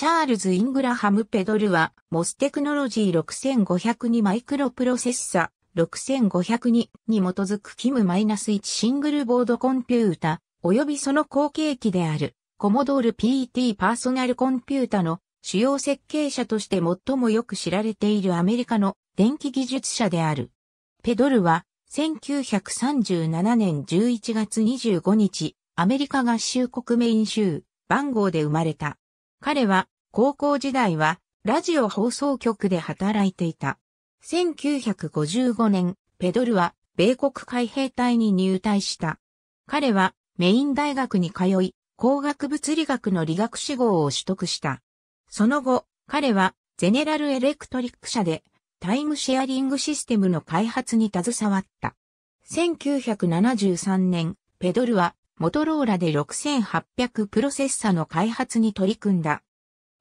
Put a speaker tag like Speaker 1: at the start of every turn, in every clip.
Speaker 1: チャールズ・イングラハム・ペドルは、モステクノロジー6502マイクロプロセッサ6502に基づくキム -1 シングルボードコンピュータ、及びその後継機である、コモドール PT パーソナルコンピュータの主要設計者として最もよく知られているアメリカの電気技術者である。ペドルは1937年11月25日、アメリカ合衆国メイン州、番号で生まれた。彼は高校時代はラジオ放送局で働いていた。1955年、ペドルは米国海兵隊に入隊した。彼はメイン大学に通い、工学物理学の理学士号を取得した。その後、彼はゼネラルエレクトリック社でタイムシェアリングシステムの開発に携わった。1973年、ペドルはモトローラで6800プロセッサの開発に取り組んだ。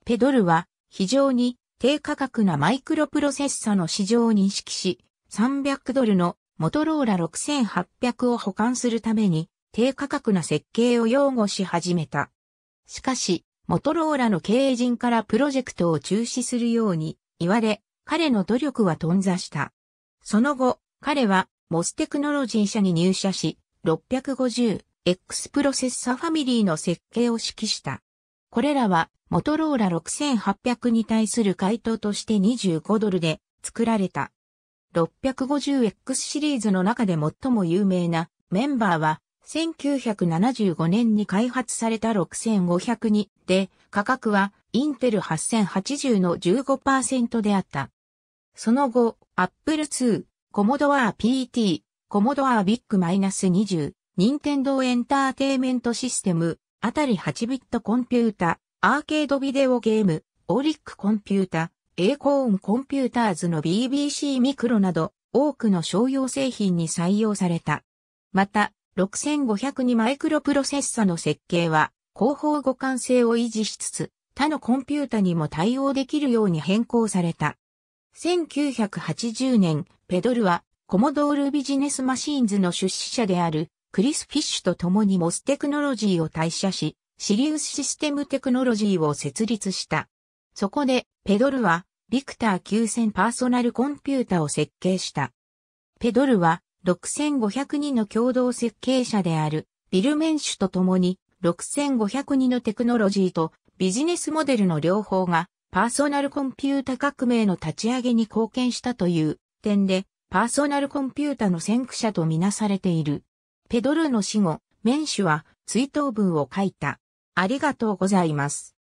Speaker 1: ペドルは非常に低価格なマイクロプロセッサの市場を認識し、300ドルのモトローラ6800を保管するために低価格な設計を擁護し始めた。しかし、モトローラの経営陣からプロジェクトを中止するように言われ、彼の努力は頓挫した。その後、彼はモステクノロジー社に入社し、650 X プロセッサファミリーの設計を指揮した。これらは、モトローラ6800に対する回答として25ドルで作られた。650X シリーズの中で最も有名なメンバーは、1975年に開発された6502で、価格はインテル8080の15%であった。その後、Apple II、Commodore PT、Commodore VIC-20、任天堂エンターテイメントシステム、あたり8ビットコンピュータ、アーケードビデオゲーム、オリックコンピュータ、エーコーンコンピューターズの BBC ミクロなど、多くの商用製品に採用された。また、6500にマイクロプロセッサの設計は、広報互換性を維持しつつ、他のコンピュータにも対応できるように変更された。1980年、ペドルは、コモドールビジネスマシーンズの出資者であるクリス・フィッシュと共にモステクノロジーを退社し、シリウスシステムテクノロジーを設立した。そこで、ペドルは、ビクター9000パーソナルコンピュータを設計した。ペドルは、6502の共同設計者である、ビル・メンシュと共に、6502のテクノロジーとビジネスモデルの両方が、パーソナルコンピュータ革命の立ち上げに貢献したという点で、パーソナルコンピュータの先駆者とみなされている。ペドルの死後、メンシュは追悼文を書いた。ありがとうございます。